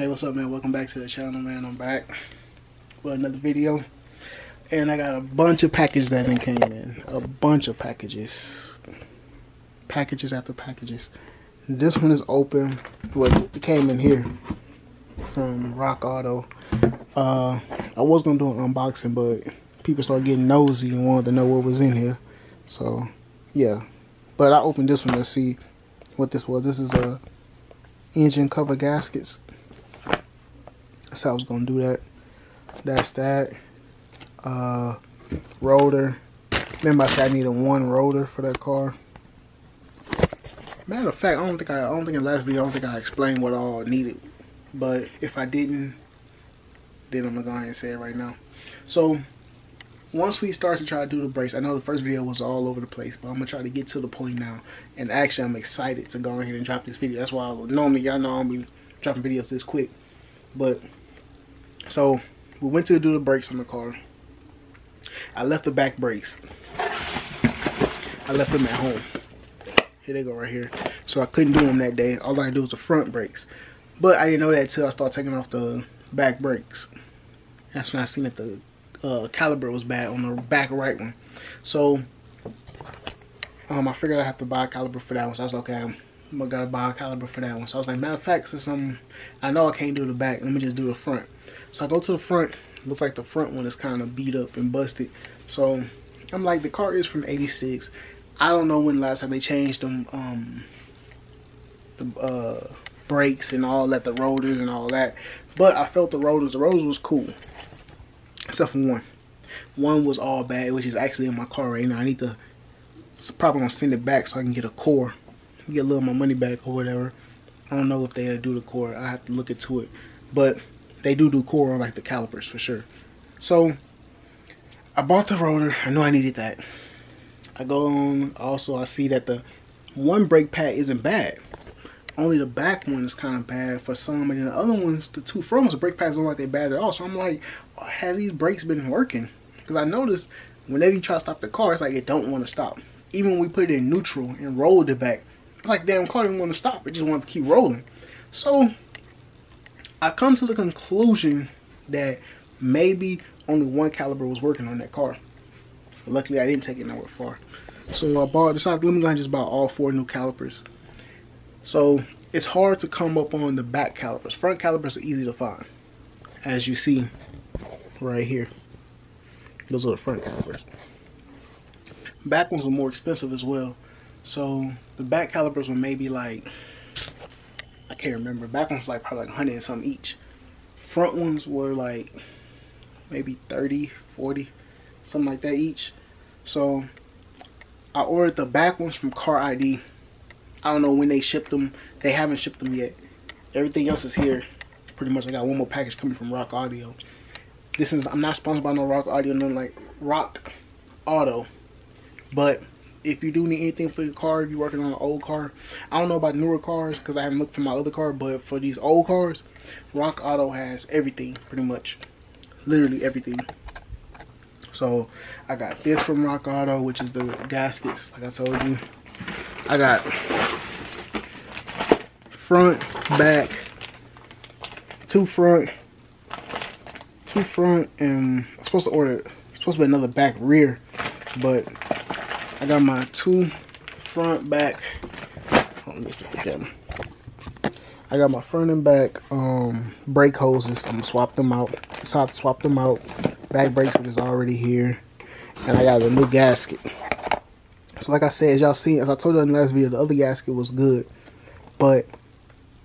Hey, what's up, man? Welcome back to the channel, man. I'm back with another video. And I got a bunch of packages that came in. A bunch of packages. Packages after packages. This one is open. Well, it came in here from Rock Auto. Uh, I was to do an unboxing, but people started getting nosy and wanted to know what was in here. So, yeah. But I opened this one to see what this was. This is a engine cover gaskets that's how I was gonna do that. That's that. Uh, rotor. Remember I said I needed one rotor for that car. Matter of fact, I don't think I, I don't think in last video I don't think I explained what all needed. But if I didn't, then I'm gonna go ahead and say it right now. So once we start to try to do the brakes, I know the first video was all over the place, but I'm gonna try to get to the point now. And actually, I'm excited to go ahead and drop this video. That's why I, normally y'all know I'm be dropping videos this quick, but so we went to do the brakes on the car. I left the back brakes. I left them at home. Here they go right here. So I couldn't do them that day. All I do was the front brakes. But I didn't know that until I started taking off the back brakes. That's when I seen that the uh, caliper was bad on the back right one. So um, I figured I have to buy a caliper for that one. So I was like, okay, I gotta buy a caliper for that one. So I was like, matter of fact, since I'm, I know I can't do the back, let me just do the front. So I go to the front. Looks like the front one is kind of beat up and busted. So I'm like, the car is from 86. I don't know when last time they changed them, um, the uh, brakes and all that, the rotors and all that. But I felt the rotors. The rotors was cool. Except for one. One was all bad, which is actually in my car right now. I need to, probably gonna send it back so I can get a core. Get a little of my money back or whatever. I don't know if they do the core. I have to look into it. But they do do core on like the calipers for sure. So I bought the rotor. I know I needed that. I go on. Also, I see that the one brake pad isn't bad. Only the back one is kind of bad for some, and then the other ones, the two front ones, the brake pads don't like they bad at all. So I'm like, oh, have these brakes been working? Because I noticed whenever you try to stop the car, it's like it don't want to stop. Even when we put it in neutral and rolled it back, it's like damn car didn't want to stop. It just wanted to keep rolling. So I come to the conclusion that maybe only one caliper was working on that car. Luckily, I didn't take it nowhere far. So uh, I bought, decided, let me go and just buy all four new calipers. So it's hard to come up on the back calipers. Front calipers are easy to find. As you see right here. Those are the front calipers. Back ones were more expensive as well. So the back calipers were maybe like I can't remember. Back ones like probably like 100 and some each. Front ones were like maybe 30, 40, something like that each. So I ordered the back ones from CARiD. I don't know when they shipped them. They haven't shipped them yet. Everything else is here. Pretty much I got one more package coming from Rock Audio. This is I'm not sponsored by no Rock Audio, nothing like Rock Auto. But if you do need anything for your car, if you're working on an old car, I don't know about newer cars because I haven't looked for my other car, but for these old cars, Rock Auto has everything pretty much, literally everything. So I got this from Rock Auto, which is the gaskets, like I told you. I got front, back, two front, two front, and I'm supposed to order, supposed to be another back rear, but I got my two front back. The I got my front and back um, brake hoses. I'm gonna swap them out. So I swap them out. Back brakes is already here, and I got a new gasket. So like I said, as y'all see, as I told you in the last video, the other gasket was good, but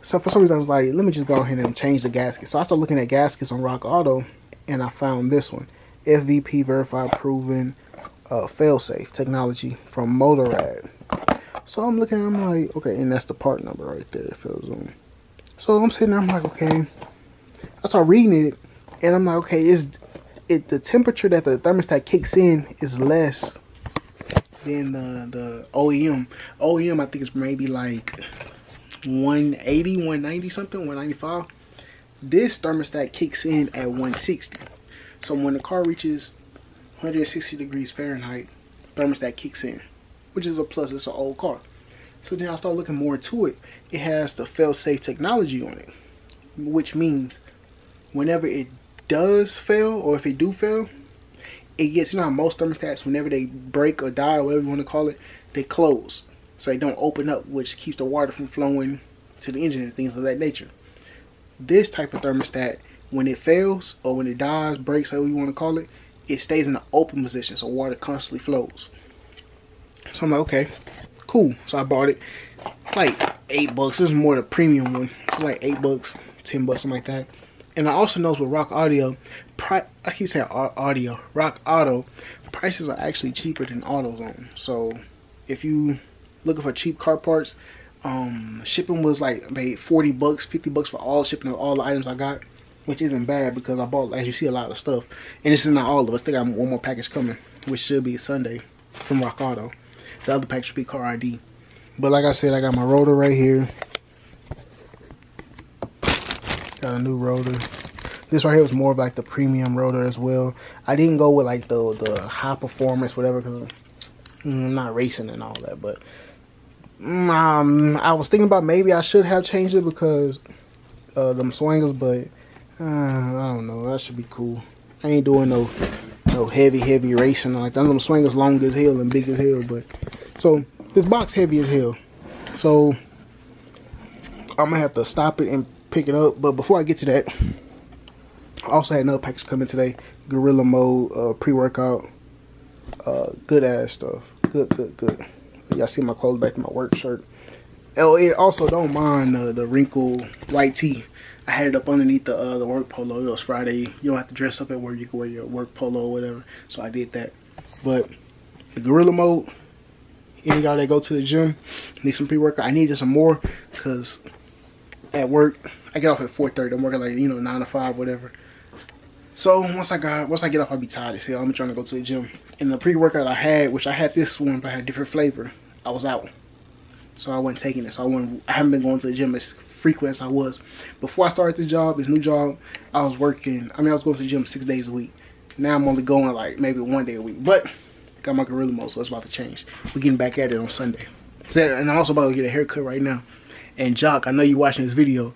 so for some reason I was like, let me just go ahead and change the gasket. So I started looking at gaskets on Rock Auto, and I found this one, FVP verified, proven uh, failsafe technology from Motorad. So I'm looking, I'm like, okay, and that's the part number right there. On. So I'm sitting there, I'm like, okay. I start reading it, and I'm like, okay, is it the temperature that the thermostat kicks in is less than the the OEM. OEM, I think it's maybe like 180, 190 something, 195. This thermostat kicks in at 160. So when the car reaches 160 degrees Fahrenheit, thermostat kicks in, which is a plus. It's an old car. So then I start looking more into it. It has the fail-safe technology on it. which means whenever it does fail or if it do fail, it gets you know most thermostats whenever they break or die or whatever you want to call it, they close so they don't open up, which keeps the water from flowing to the engine and things of that nature. This type of thermostat, when it fails or when it dies, breaks, however you want to call it, it stays in an open position, so water constantly flows. So I'm like, okay, cool. So I bought it, like eight bucks. This is more the premium one. Like eight bucks, ten bucks, something like that. And I also know with Rock Audio, I keep saying audio, Rock Auto, prices are actually cheaper than AutoZone. So if you looking for cheap car parts, um, shipping was like maybe 40 bucks, 50 bucks for all shipping of all the items I got, which isn't bad because I bought, as you see, a lot of stuff. And this is not all of us. Think got one more package coming, which should be Sunday from Rock Auto. The other package should be CARiD. But like I said, I got my rotor right here. Got a new rotor. This right here was more of like the premium rotor as well. I didn't go with like the the high performance, whatever, because I'm not racing and all that. But um, I was thinking about maybe I should have changed it because uh, them swingers, but uh, I don't know. That should be cool. I ain't doing no no heavy, heavy racing like that. swing as long as hell and big as hell, but so this box heavy as hell. So I'm gonna have to stop it and pick it up. But before I get to that, I also had another package coming today. Gorilla Mode uh, pre-workout. Uh, good ass stuff. Good, good, good. Y'all see my clothes back to my work shirt. Oh, it also don't mind uh, the wrinkled white tee. I had it up underneath the uh, the work polo. It was Friday. You don't have to dress up at work. You can wear your work polo or whatever. So I did that. But the Gorilla Mode, any y'all that go to the gym need some pre-workout. I needed some more because at work I get off at 4:30. I'm working like you know nine to five, whatever. So once I got once I get off, I'll be tired as. I'm trying to go to the gym. And the pre-workout I had, which I had this one, but I had different flavor. I was out, so I wasn't taking it. So I went. I haven't been going to the gym as frequent as I was before I started this job. This new job, I was working. I mean, I was going to the gym six days a week. Now I'm only going like maybe one day a week. But I got my gorilla mode, so it's about to change. We're getting back at it on Sunday. So, and I'm also about to get a haircut right now. And Jock, I know you're watching this video.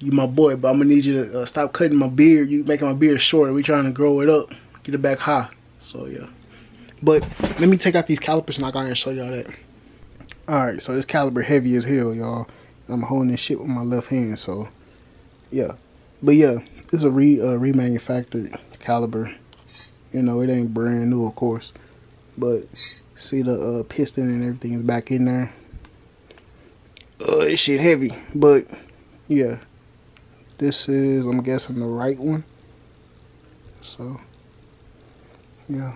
You my boy, but I'm gonna need you to uh, stop cutting my beard. You making my beard shorter. We trying to grow it up, get it back high. So yeah. But let me take out these calipers and I gotta show y'all that. Alright, so this caliper heavy as hell, y'all. I'm holding this shit with my left hand, so yeah. But yeah, it's a re uh, remanufactured caliper. You know, it ain't brand new, of course. But see the uh, piston and everything is back in there. Uh, this shit heavy, but yeah. This is, I'm guessing, the right one. So, yeah.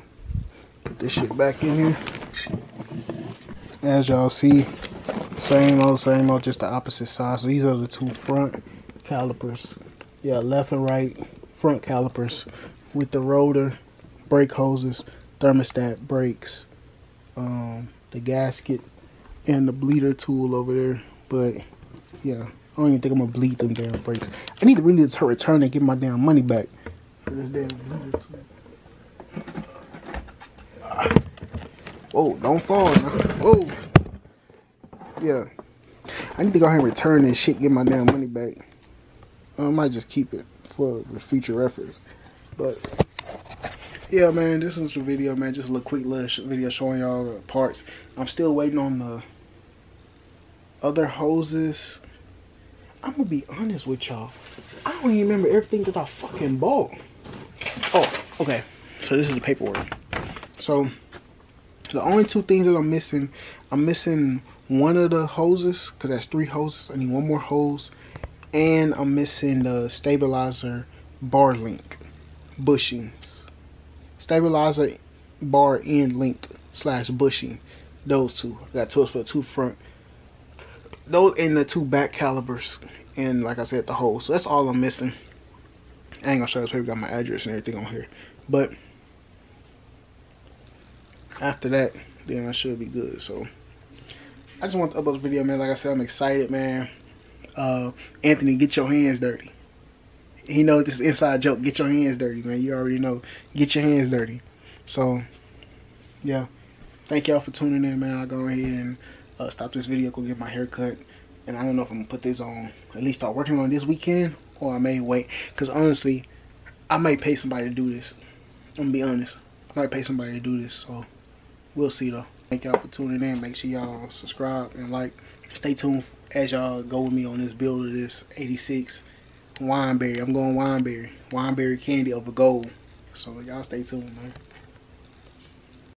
Put this shit back in here. As y'all see, same old, same old, just the opposite side. So these are the two front calipers. Yeah, left and right front calipers with the rotor, brake hoses, thermostat brakes, um, the gasket, and the bleeder tool over there. But yeah, I don't even think I'm gonna bleed them damn brakes. I need to really return and get my damn money back for this damn bleeder tool. Whoa, don't fall. Whoa. Yeah. I need to go ahead and return this shit, get my damn money back. I might just keep it for future reference. But yeah, man, this is the video, man. Just a little quick little video showing y'all the parts. I'm still waiting on the other hoses. I'm gonna be honest with y'all. I don't even remember everything that I fucking bought. Oh, okay. So this is the paperwork. So the only two things that I'm missing, I'm missing one of the hoses because that's three hoses. I need one more hose, and I'm missing the stabilizer bar link bushings stabilizer bar end link slash bushing. Those two. I got tools for the two front. Those and the two back calipers. And like I said, the hole. So that's all I'm missing. I ain't gonna show this paper. Got my address and everything on here. But after that, then I should be good. So I just want to upload this video, man. Like I said, I'm excited, man. Uh, Anthony, get your hands dirty he knows this inside joke. Get your hands dirty, man. You already know. Get your hands dirty. So, yeah. Thank y'all for tuning in, man. I'll go ahead and uh, stop this video, go get my hair cut. And I don't know if I'm going to put this on, at least start working on this weekend, or I may wait. Cause honestly, I might pay somebody to do this. I'm gonna be honest. I might pay somebody to do this. So we'll see though. Thank y'all for tuning in. Make sure y'all subscribe and like. Stay tuned as y'all go with me on this build of this 86 Wineberry. I'm going Wineberry. Wineberry candy over gold. So y'all stay tuned, man.